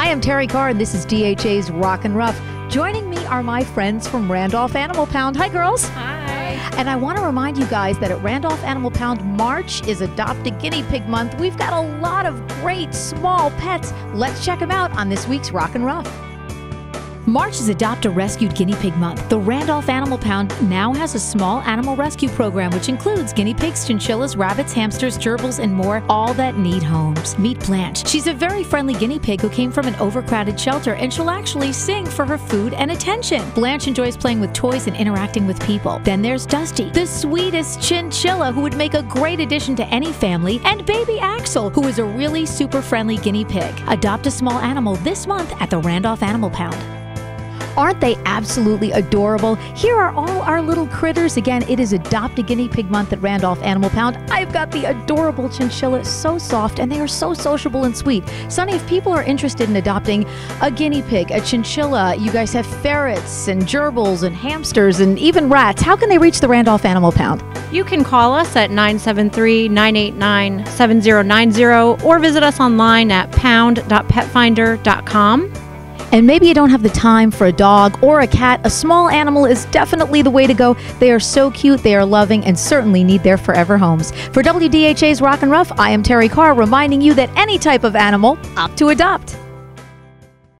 am Terrie Carr, and this is DHA's Rock and Ruff. Joining me are my friends from Randolph Animal Pound. Hi, girls. Hi. And I want to remind you guys that at Randolph Animal Pound, March is Adopt a Guinea Pig Month. We've got a lot of great small pets. Let's check them out on this week's Rock and Ruff. March is Adopt a Rescued Guinea Pig Month. The Randolph Animal Pound now has a small animal rescue program which includes guinea pigs, chinchillas, rabbits, hamsters, gerbils, and more, all that need homes. Meet Blanche. She's a very friendly guinea pig who came from an overcrowded shelter and she'll actually sing for her food and attention. Blanche enjoys playing with toys and interacting with people. Then there's Dusty, the sweetest chinchilla who would make a great addition to any family, and baby Axel, who is a really super friendly guinea pig. Adopt a small animal this month at the Randolph Animal Pound. Aren't they absolutely adorable? Here are all our little critters. Again, it is Adopt a Guinea Pig Month at Randolph Animal Pound. I've got the adorable chinchilla, so soft, and they are so sociable and sweet. Sonny, if people are interested in adopting a guinea pig, a chinchilla, you guys have ferrets and gerbils and hamsters and even rats, how can they reach the Randolph Animal Pound? You can call us at 973 989 7090 or visit us online at pound.petfinder.com. And maybe you don't have the time for a dog or a cat. A small animal is definitely the way to go. They are so cute, they are loving, and certainly need their forever homes. For WDHA's Rock and Ruff, I am Terrie Carr reminding you that any type of animal, opt to adopt.